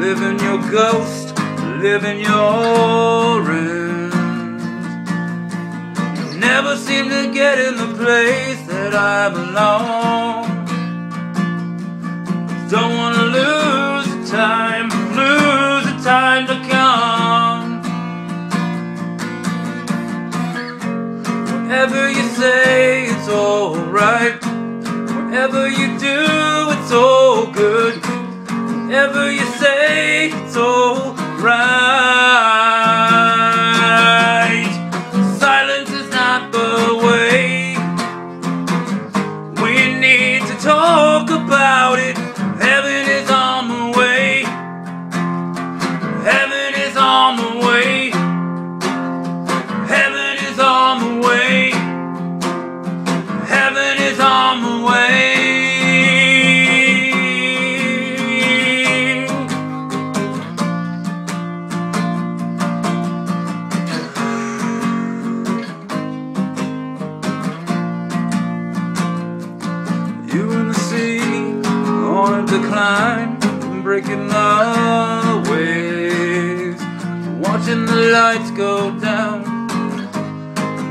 live in your ghost, living your end. You never seem to get in the place that I belong. Don't wanna lose the time, lose the time to come. Whatever you say, it's alright. Whatever you do. Whatever you say, it's alright. Silence is not the way. We need to talk about decline, breaking the waves, watching the lights go down,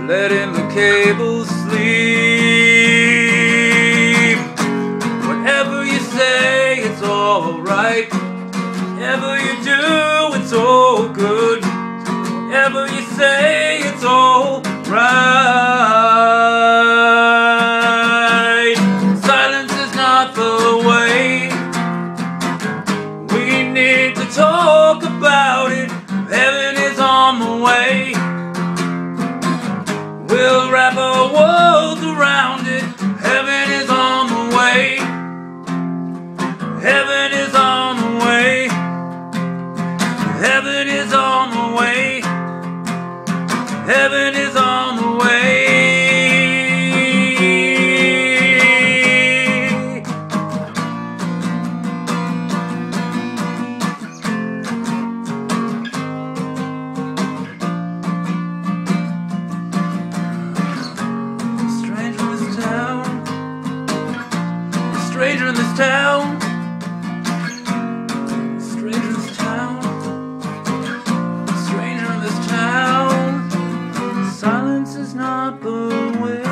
letting the cables sleep. Whatever you say, it's alright. Whatever you do, it's all good. Whatever you say, it's alright. Silence is not the way. Talk about it. Heaven is on the way. We'll wrap our worlds around it. Heaven is on the way. Heaven is on the way. Heaven is on the way. Heaven is on the way. Stranger in this town. Town. Stranger in this town. Silence is not the way.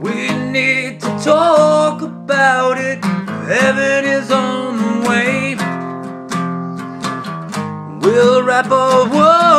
We need to talk about it. Heaven is on the way. We'll wrap our world